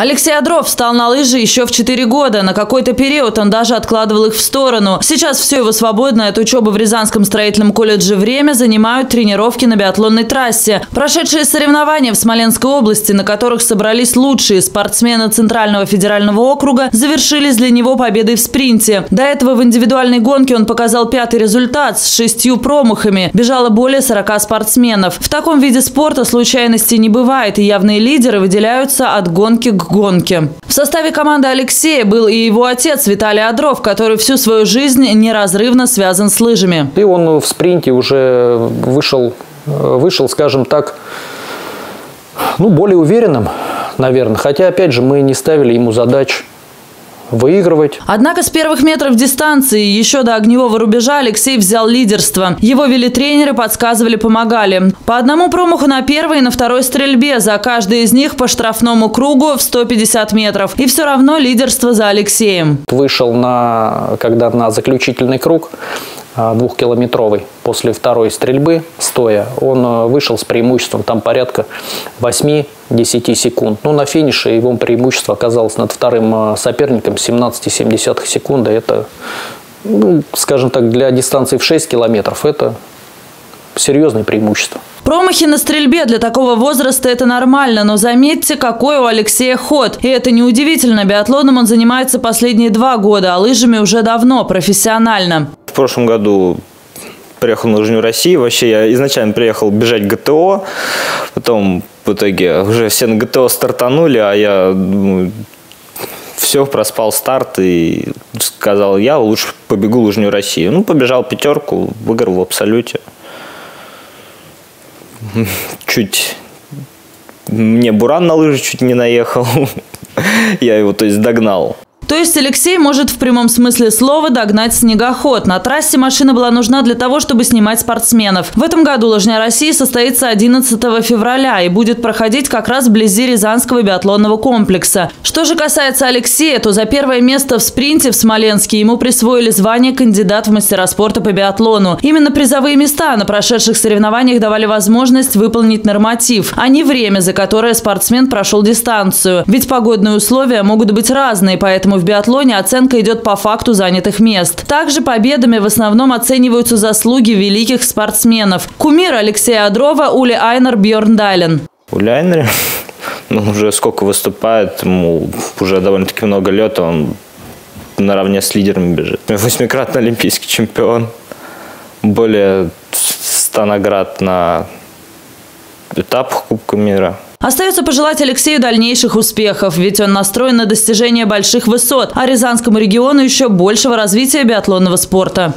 Алексей Адров встал на лыжи еще в 4 года. На какой-то период он даже откладывал их в сторону. Сейчас все его свободное от учебы в Рязанском строительном колледже время занимают тренировки на биатлонной трассе. Прошедшие соревнования в Смоленской области, на которых собрались лучшие спортсмены Центрального федерального округа, завершились для него победой в спринте. До этого в индивидуальной гонке он показал пятый результат с шестью промахами. Бежало более 40 спортсменов. В таком виде спорта случайностей не бывает, и явные лидеры выделяются от гонки к гонке. В составе команды Алексея был и его отец Виталий Адров, который всю свою жизнь неразрывно связан с лыжами. И он в спринте уже вышел, вышел скажем так, ну, более уверенным, наверное. Хотя, опять же, мы не ставили ему задач выигрывать. Однако с первых метров дистанции еще до огневого рубежа Алексей взял лидерство. Его вели тренеры, подсказывали, помогали. По одному промаху на первой и на второй стрельбе. За каждый из них по штрафному кругу в 150 метров. И все равно лидерство за Алексеем. Вышел на, когда на заключительный круг, двухкилометровый после второй стрельбы стоя, он а, вышел с преимуществом там порядка 8-10 секунд. Но ну, на финише его преимущество оказалось над вторым а, соперником 17,7 секунды. Это, ну, скажем так, для дистанции в 6 километров это серьезное преимущество. Промахи на стрельбе для такого возраста – это нормально, но заметьте, какой у Алексея ход. И это неудивительно. Биатлоном он занимается последние два года, а лыжами уже давно, профессионально прошлом году приехал на лыжню России. Вообще я изначально приехал бежать ГТО, потом в итоге уже все на ГТО стартанули, а я ну, все, проспал старт и сказал, я лучше побегу лыжню России. Ну, побежал пятерку, выиграл в абсолюте. Чуть мне Буран на лыжи чуть не наехал. Я его, то есть, догнал. То есть Алексей может в прямом смысле слова догнать снегоход. На трассе машина была нужна для того, чтобы снимать спортсменов. В этом году Лыжня России состоится 11 февраля и будет проходить как раз вблизи Рязанского биатлонного комплекса. Что же касается Алексея, то за первое место в спринте в Смоленске ему присвоили звание кандидат в мастера спорта по биатлону. Именно призовые места на прошедших соревнованиях давали возможность выполнить норматив, а не время, за которое спортсмен прошел дистанцию. Ведь погодные условия могут быть разные, поэтому в биатлоне оценка идет по факту занятых мест. Также победами в основном оцениваются заслуги великих спортсменов. Кумир Алексея Адрова Ули Айнер Бьорндален. Ули Айнер ну, уже сколько выступает, ему уже довольно-таки много лет, он наравне с лидерами бежит. Восьмикратный олимпийский чемпион, более 100 наград на этапах Кубка мира. Остается пожелать Алексею дальнейших успехов, ведь он настроен на достижение больших высот, а Рязанскому региону еще большего развития биатлонного спорта.